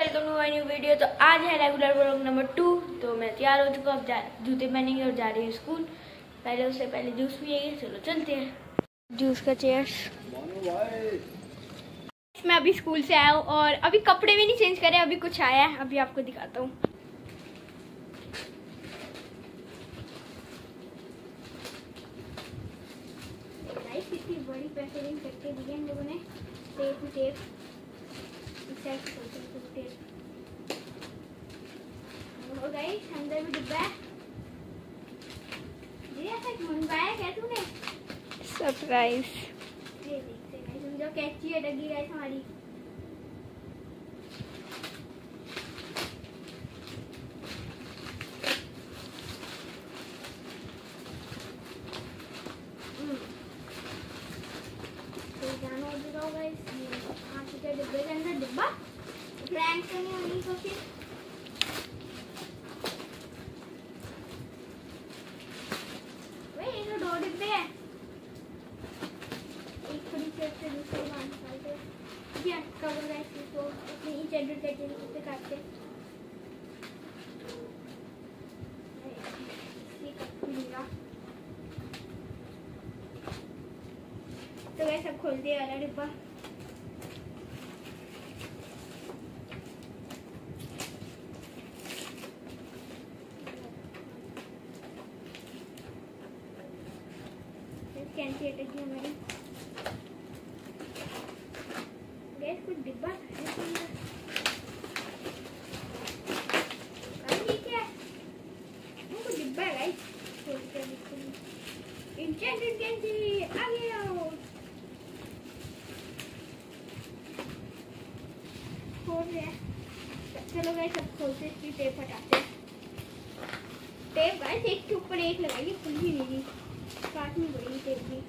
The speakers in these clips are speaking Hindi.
Welcome to my new video. तो आज है रेगुलर ब्लॉग नंबर टू तो मैं तैयार हो चुका अब जूते पहनेंगे और जा रही हूँ स्कूल पहले उससे पहले जूस पिएँगे। चलो चलते हैं। जूस का चेयर्स मैं अभी स्कूल से आया हूँ और अभी कपड़े भी नहीं चेंज करे, अभी कुछ आया है। अभी आपको दिखाता हूँ। बड़ी पैकेजिंग करके दी है इन लोगों ने। टेप टेप टेप हो गई अंदर भी डिब्बा ये ऐसा मंगाया क्या तूने? सरप्राइज़ ये देखते हैं समझो कैची है डगी गाइस हमारी डिब्बे के अंदर डिब्बा प्रैंक करनी होगी तो फिर वही ये तो दो डिब्बे हैं एक थोड़ी सी से दूसरी वन निकालते ये कवर गाइस इसको अपनी ईच एडवर्टाइजमेंट से काटते तो वैसे सब खोल दिया वाला डिब्बा। अटक गई हमारी। कुछ डिब्बा डिब्बा गाइस खोल रहे हैं चलो गाइस अब खोलते इसकी टेप हटाते टेप गाइस एक के ऊपर एक लगाइए खुल ही नहीं काटनी पड़ेगी टेप भी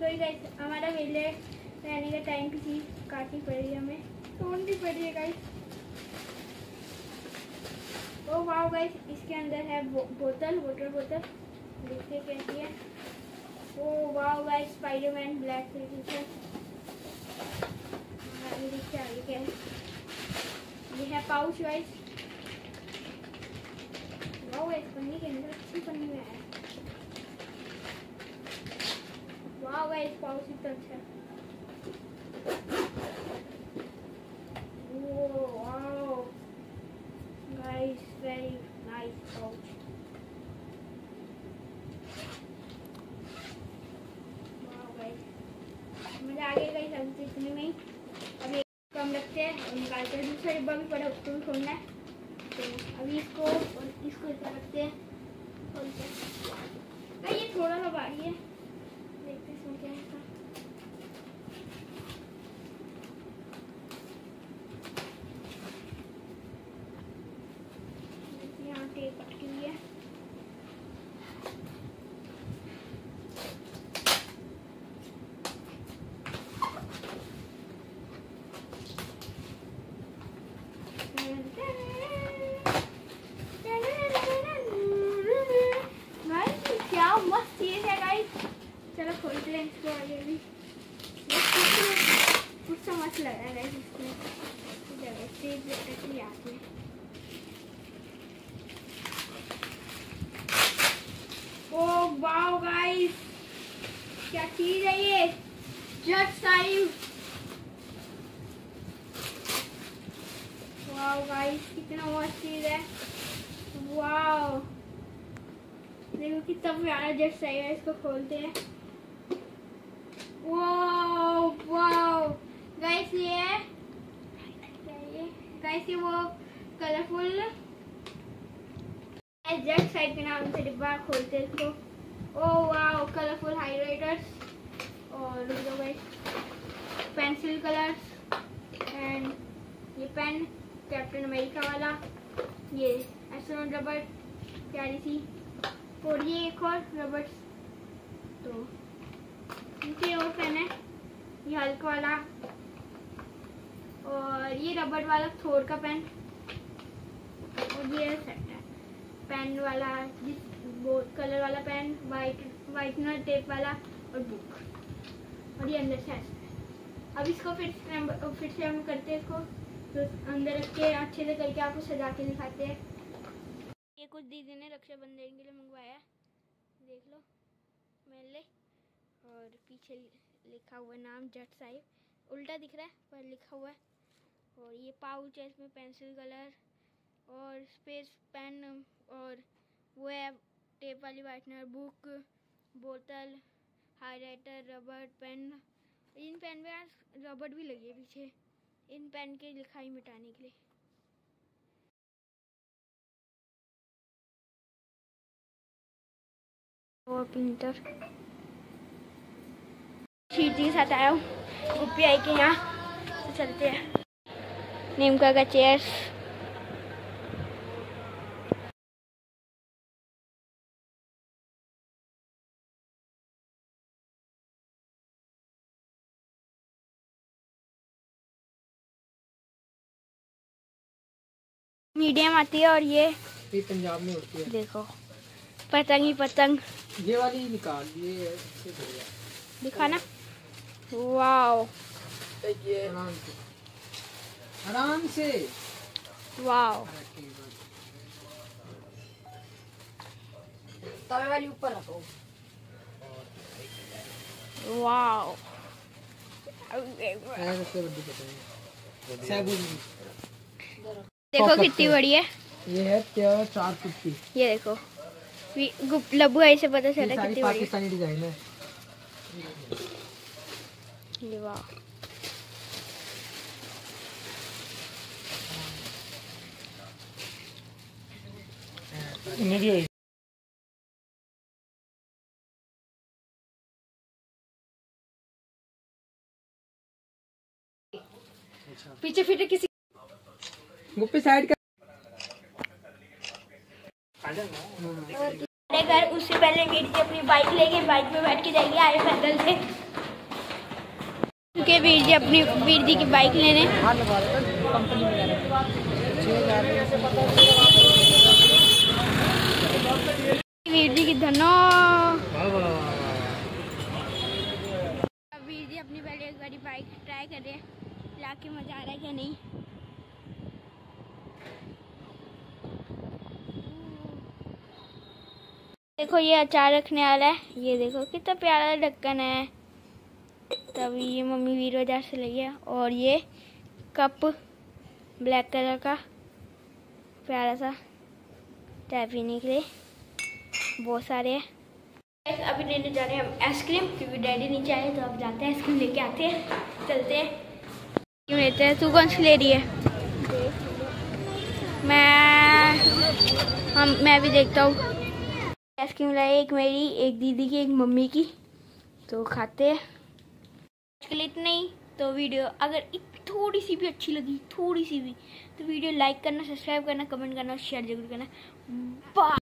तो गाइस हमारा वेले रहने का टाइम की चीज़ काटनी पड़ेगी हमें। तोड़नी पड़ेगी गाइस ओ वाओ गाइस इसके अंदर है बोतल वाटर बोतल देखते कैसी है। ओ wow guys Spiderman black colour की देखिए आगे क्या है। ये है पाउच वाइज वाओ इस पन्नी के अंदर अच्छी पन्नी में है वाओ इस पाउच इतना अच्छा Oh, wow. Guys, very nice pouch. Wow, guys. मज़ा आ गया गाइस अब इतने में ही अभी कम रखते हैं और निकालते दूसरे डिब्बा भी पड़ा, उसको भी खोलना है। तो अभी इसको और इसको रखते हैं। हैं। ये थोड़ा सा भारी है देखते इसमें क्या है यहाँ टेप अटकी हुई है क्या मस्त चीज़ है गाइस चलो खोलते हैं इसको आगे भी कुछ है ये गाइस कितना मस्त चीज़ है। वाओ देखो कितना प्यारा है इसको खोलते हैं। वाओ गाइस ये गाइस ये वो कलरफुल जेट साइड के नाम से डिब्बा खोलते इसको। ओ वाओ कलरफुल हाइलाइटर्स और पेंसिल कलर्स एंड ये पेन कैप्टन अमेरिका वाला। ये एस्ट्रोनॉट रबर प्यारी सी। और ये एक और रबर तो नीचे और पेन है, ये हल्का वाला। और ये रबड़ वाला थोर का पेन और ये सेट है। पेन वाला कलर वाला पेन वाइट वाइटनर टेप वाला और बुक और ये अंदर से अब इसको फिर से फिर से हम करते हैं इसको। तो अंदर रख के अच्छे से करके आपको सजा के दिखाते हैं। ये कुछ दीदी ने रक्षाबंधन के लिए मंगवाया देख लो मेले और पीछे लिखा हुआ नाम जट साहिब। उल्टा दिख रहा है, पर लिखा हुआ है। और ये पाउच है, इसमें पेंसिल कलर और स्पेस पेन और वो है टेप वाली वाइटनर, बुक, बोतल, हाइलाइटर, रबर, पेन। इन पेन में आज रबर भी लगी है पीछे, इन पेन के लिखाई मिटाने के लिए। और प्रिंटर। शीट के साथ आया हूँ। गुप्पी आई के यहाँ। तो चलते हैं। नीमका का चेयर्स मीडियम आती है और ये ये पंजाब में होती है। देखो। पतंग ही पतंग। ये वाली निकाल ये दिखाना। वाओ आराम से। वाओ तवे वाली ऊपर रखो। वाओ देखो कितनी बड़ी है। ये है क्या चार फुट की ये देखो लब्बू ऐसे पता चला कितनी बड़ी पाकिस्तानी डिज़ाइन है। है ये पीछे फिटे किसी गुप्पी साइड का घर उससे पहले जी अपनी बाइक लेके बाइक पे बैठ के जाएँगे आए पैदल से। वीर जी अपनी वीर जी की बाइक लेने वीर जी की धनो। वीर जी अपनी पहले एक बारी बाइक ट्राई कर रहे हैं। लाके मज़ा आ रहा है क्या नहीं? देखो, ये अचार रखने वाला है। ये देखो, कितना प्यारा ढक्कन है। तभी ये मम्मी वीर बाज़ार से लाई है और ये कप ब्लैक कलर का प्यारा सा चाय पीने के लिए बहुत सारे हैं। अभी लेने जा रहे हैं हम आइसक्रीम, क्योंकि डैडी नहीं चाहे तो अब जाते हैं, आइसक्रीम लेके आते हैं, चलते हैं। क्यों लेते हैं? तू कौन सी ले रही है? मैं हम मैं भी देखता हूँ। आइसक्रीम लाई एक मेरी, एक दीदी की, एक मम्मी की तो खाते हैं। के लिए इतना ही तो वीडियो अगर थोड़ी सी भी अच्छी लगी, थोड़ी सी भी तो वीडियो लाइक करना, सब्सक्राइब करना, कमेंट करना और शेयर ज़रूर करना। बाय।